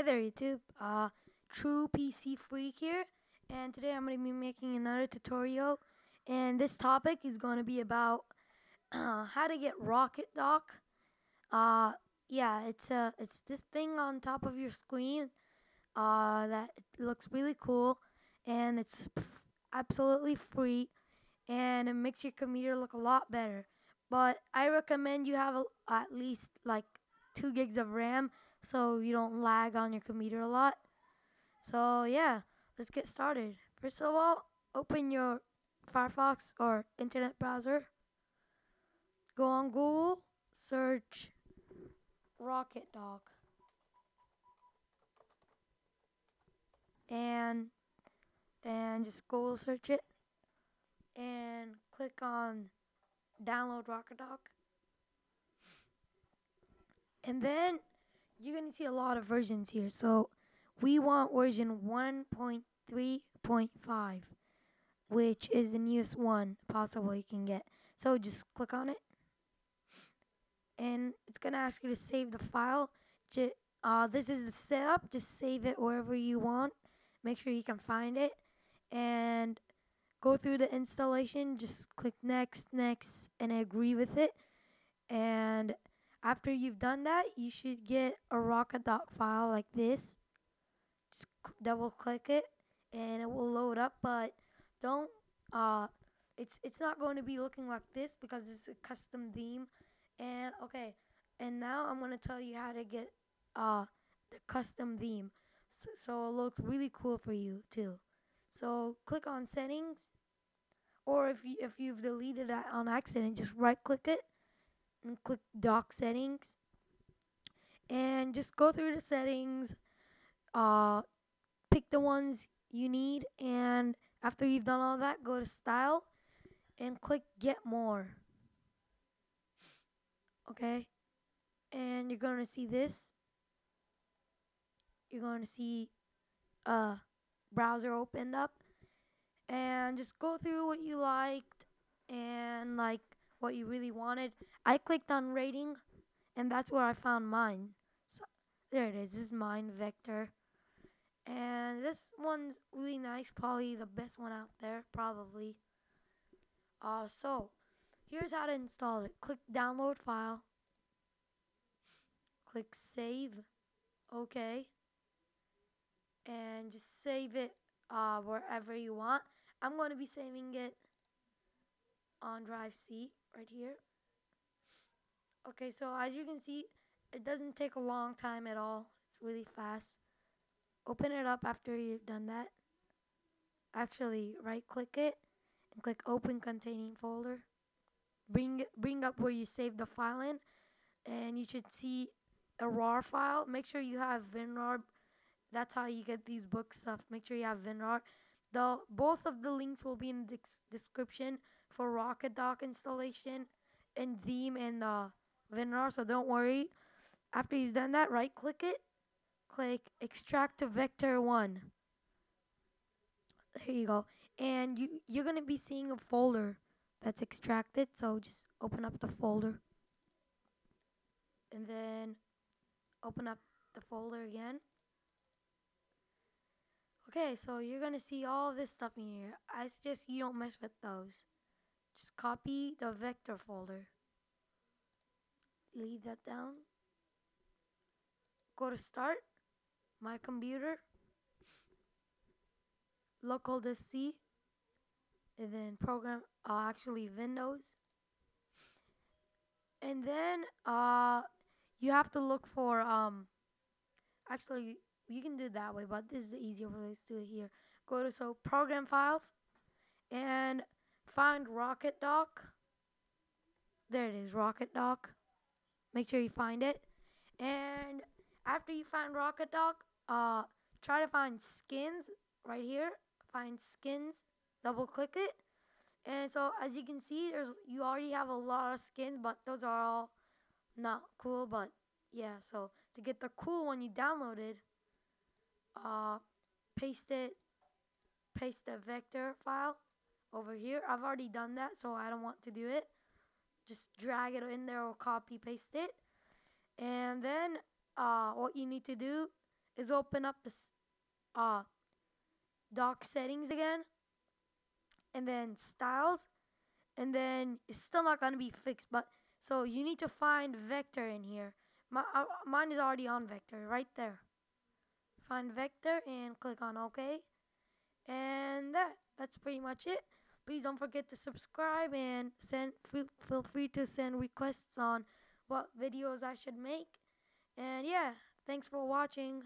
Hey there YouTube, uh, True PC Freak here, and today I'm going to be making another tutorial, and this topic is going to be about uh, how to get Rocket Dock. Uh, yeah, it's uh, it's this thing on top of your screen uh, that looks really cool, and it's absolutely free, and it makes your computer look a lot better. But I recommend you have a, at least like 2 gigs of RAM so you don't lag on your computer a lot. So yeah, let's get started. First of all, open your Firefox or internet browser. Go on Google, search Rocket Dock. And and just Google search it and click on download Rocket Dock. And then you're going to see a lot of versions here. So we want version 1.3.5, which is the newest one possible you can get. So just click on it. And it's going to ask you to save the file. Uh, this is the setup. Just save it wherever you want. Make sure you can find it. And go through the installation. Just click next, next, and agree with it. And after you've done that, you should get a Rocket Dock file like this. Just double click it and it will load up, but don't uh it's it's not going to be looking like this because it's a custom theme. And okay, and now I'm going to tell you how to get uh the custom theme. So, so it looks really cool for you too. So click on settings or if you if you've deleted that on accident, just right click it and click dock settings and just go through the settings uh, pick the ones you need and after you've done all that go to style and click get more. Okay? And you're going to see this. You're going to see a browser opened up and just go through what you liked and like what you really wanted. I clicked on rating, and that's where I found mine. So there it is. This is mine, Vector. And this one's really nice, probably the best one out there, probably. Uh, so, here's how to install it. Click download file. Click save. Okay. And just save it uh, wherever you want. I'm going to be saving it on drive C right here. Okay, so as you can see, it doesn't take a long time at all. It's really fast. Open it up after you've done that. Actually, right click it and click open containing folder. Bring bring up where you saved the file in and you should see a RAR file. Make sure you have WinRAR. That's how you get these book stuff. Make sure you have WinRAR. The both of the links will be in the description for Rocket Dock installation and theme and uh, WinRAR, so don't worry. After you've done that, right click it, click extract to vector 1. There you go. And you, you're going to be seeing a folder that's extracted, so just open up the folder. And then open up the folder again. Okay, so you're going to see all this stuff in here. I suggest you don't mess with those. Just copy the vector folder. Leave that down. Go to start, my computer, local disk C, and then program, uh, actually Windows. And then uh, you have to look for, um, actually you can do it that way, but this is the easier way to do it here. Go to so program files and find Rocket Dock. There it is, Rocket Dock. Make sure you find it. And after you find Rocket Dock, uh, try to find skins right here. Find skins, double click it. And so as you can see, there's you already have a lot of skins, but those are all not cool. But yeah, so to get the cool one you downloaded, uh, paste it, paste the vector file over here. I've already done that, so I don't want to do it. Just drag it in there or copy paste it. And then uh, what you need to do is open up the uh, dock settings again, and then styles, and then it's still not gonna be fixed. But so you need to find vector in here. My, uh, mine is already on vector right there. Find vector and click on OK. And that that's pretty much it. Please don't forget to subscribe and send feel free to send requests on what videos I should make. And yeah, thanks for watching.